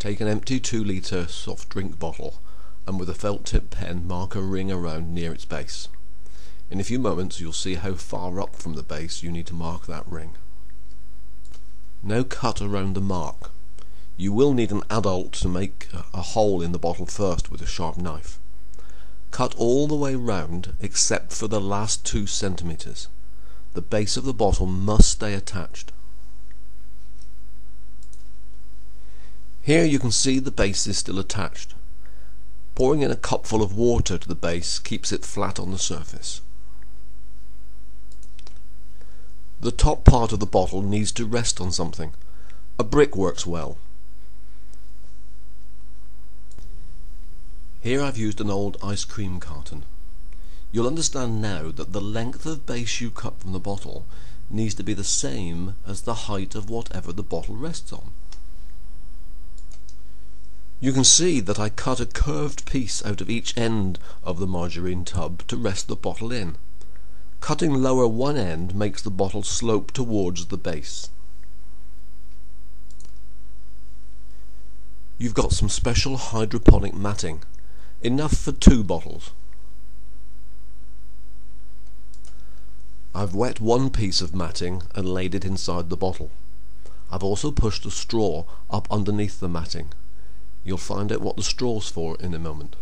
Take an empty 2 litre soft drink bottle and with a felt tip pen mark a ring around near its base. In a few moments you'll see how far up from the base you need to mark that ring. Now cut around the mark. You will need an adult to make a hole in the bottle first with a sharp knife. Cut all the way round except for the last two centimeters. The base of the bottle must stay attached. Here you can see the base is still attached. Pouring in a cupful of water to the base keeps it flat on the surface. The top part of the bottle needs to rest on something. A brick works well. Here I've used an old ice cream carton. You'll understand now that the length of base you cut from the bottle needs to be the same as the height of whatever the bottle rests on. You can see that I cut a curved piece out of each end of the margarine tub to rest the bottle in. Cutting lower one end makes the bottle slope towards the base. You've got some special hydroponic matting, enough for two bottles. I've wet one piece of matting and laid it inside the bottle. I've also pushed a straw up underneath the matting You'll find out what the straw's for in a moment.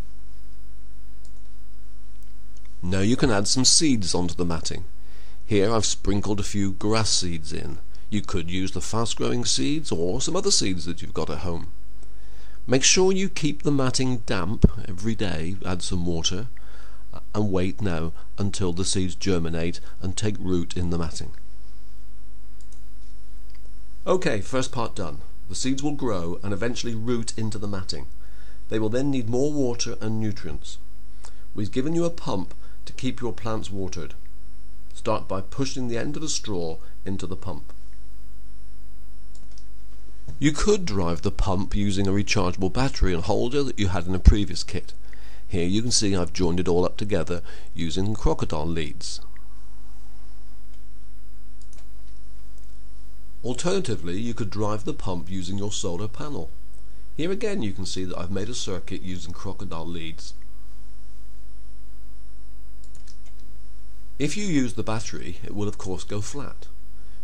Now you can add some seeds onto the matting. Here I've sprinkled a few grass seeds in. You could use the fast-growing seeds or some other seeds that you've got at home. Make sure you keep the matting damp every day, add some water, uh, and wait now until the seeds germinate and take root in the matting. Okay, first part done. The seeds will grow and eventually root into the matting. They will then need more water and nutrients. We've given you a pump to keep your plants watered. Start by pushing the end of a straw into the pump. You could drive the pump using a rechargeable battery and holder that you had in a previous kit. Here you can see I've joined it all up together using crocodile leads. Alternatively, you could drive the pump using your solar panel. Here again you can see that I've made a circuit using crocodile leads. If you use the battery, it will of course go flat.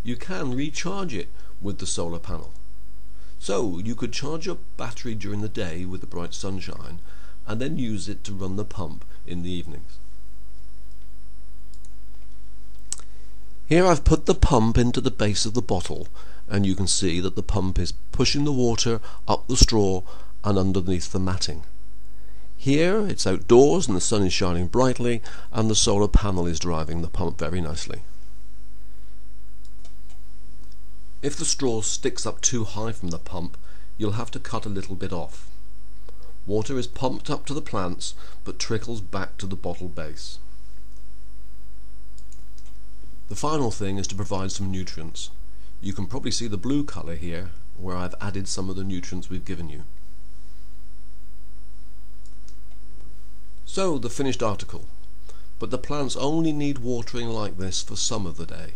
You can recharge it with the solar panel. So you could charge your battery during the day with the bright sunshine and then use it to run the pump in the evenings. Here I've put the pump into the base of the bottle and you can see that the pump is pushing the water up the straw and underneath the matting. Here it's outdoors and the sun is shining brightly and the solar panel is driving the pump very nicely. If the straw sticks up too high from the pump, you'll have to cut a little bit off. Water is pumped up to the plants but trickles back to the bottle base. The final thing is to provide some nutrients. You can probably see the blue color here where I've added some of the nutrients we've given you. So the finished article. But the plants only need watering like this for some of the day.